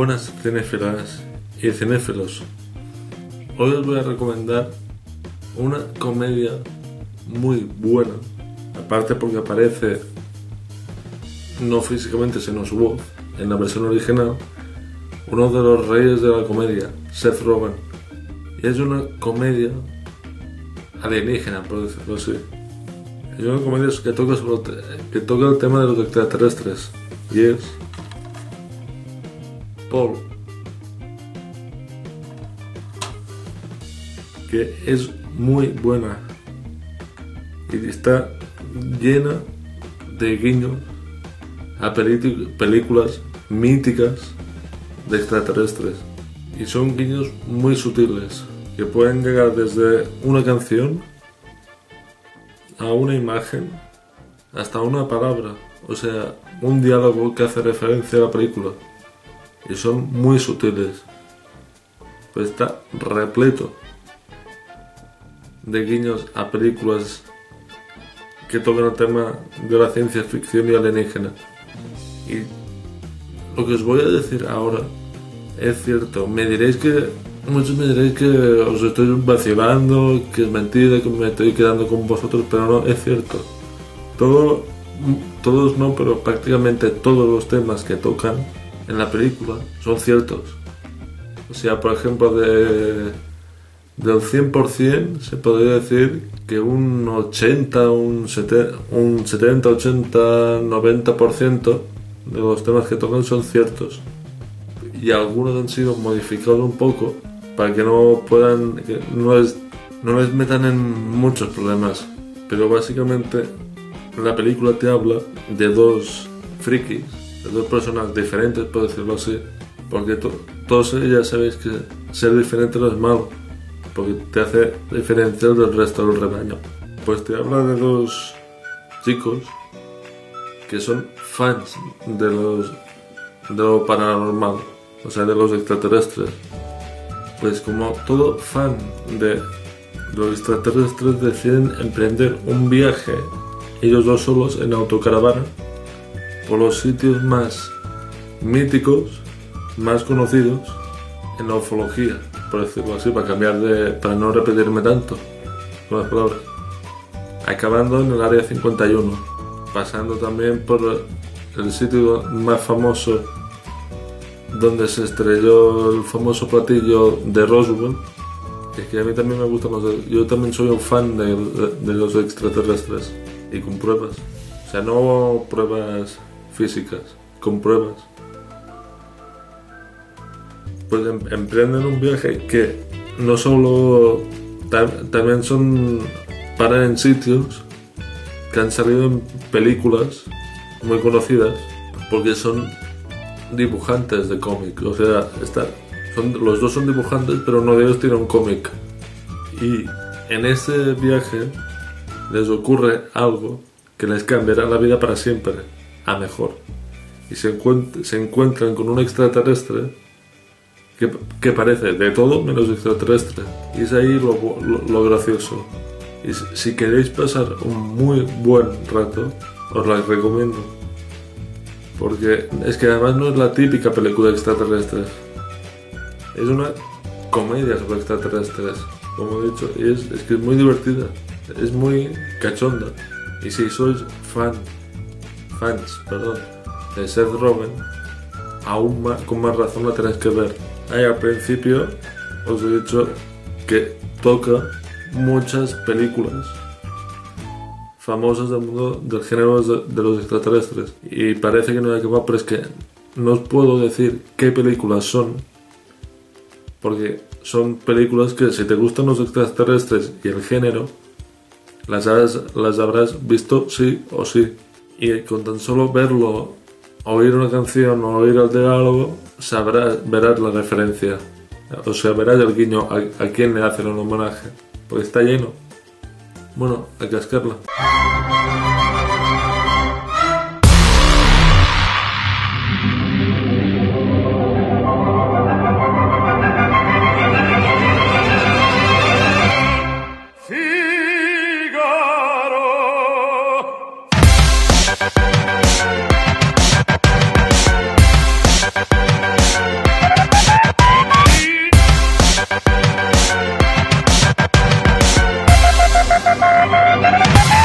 Buenas cinéfilas y cinéfilos. Hoy os voy a recomendar una comedia muy buena, aparte porque aparece no físicamente sino su voz en la versión original, uno de los reyes de la comedia, Seth Rogen. Y es una comedia alienígena, por decirlo así. Es una comedia que toca, que toca el tema de los extraterrestres. Y es Paul. Que es muy buena. Y está llena de guiños a películas míticas de extraterrestres. Y son guiños muy sutiles, que pueden llegar desde una canción a una imagen hasta una palabra, o sea, un diálogo que hace referencia a la película. Y son muy sutiles. Pues está repleto de guiños a películas que tocan el tema de la ciencia ficción y alienígena. Y lo que os voy a decir ahora es cierto. Me diréis que. Muchos me diréis que os estoy vacilando, que es mentira, que me estoy quedando con vosotros, pero no, es cierto. Todo, todos no, pero prácticamente todos los temas que tocan en la película son ciertos. O sea, por ejemplo, de, del 100% se podría decir que un 80, un 70, un 70 80, 90% de los temas que tocan son ciertos y algunos han sido modificados un poco para que no puedan, no, les, no les metan en muchos problemas. Pero básicamente la película te habla de dos frikis, de dos personas diferentes, por decirlo así, porque todos ya sabéis que ser diferente no es malo, porque te hace diferenciar del resto del rebaño. Pues te habla de dos chicos que son fans de los de lo paranormal o sea, de los extraterrestres. Pues como todo fan de los extraterrestres deciden emprender un viaje, ellos dos solos en autocaravana, por los sitios más míticos, más conocidos en la ufología, por decirlo así, para cambiar de, para no repetirme tanto con las palabras. Acabando en el área 51, pasando también por el sitio más famoso donde se estrelló el famoso platillo de Roswell. Es que a mí también me gustan los. Yo también soy un fan de, de, los extraterrestres y con pruebas. O sea, no pruebas físicas, con pruebas. Pues em, emprenden un viaje que no solo. también son. paran en sitios que han salido en películas muy conocidas porque son dibujantes de cómic. O sea, son, los dos son dibujantes, pero uno de ellos tiene un cómic. Y en ese viaje les ocurre algo que les cambiará la vida para siempre, a mejor. Y se, se encuentran con un extraterrestre que, que, parece de todo menos extraterrestre. Y es ahí lo, lo, gracioso. Y si queréis pasar un muy buen rato, os la recomiendo. Porque es que además no es la típica película de extraterrestres. Es una comedia sobre extraterrestres, como he dicho. Y es, es que es muy divertida. Es muy cachonda. Y si sois fan, perdón, de Seth Rogen, aún con más razón la tenéis que ver. Ahí al principio os he dicho que toca muchas películas famosas del mundo del género de, los extraterrestres. Y parece que no hay que más, pero es que no os puedo decir qué películas son, porque son películas que si te gustan los extraterrestres y el género, las, las habrás visto sí o sí. Y con tan solo verlo, oír una canción o oír el diálogo, sabrás, verás la referencia. O sea, verás el guiño a, a quién le hacen un homenaje. Porque está lleno. Bueno, hay que cascarla.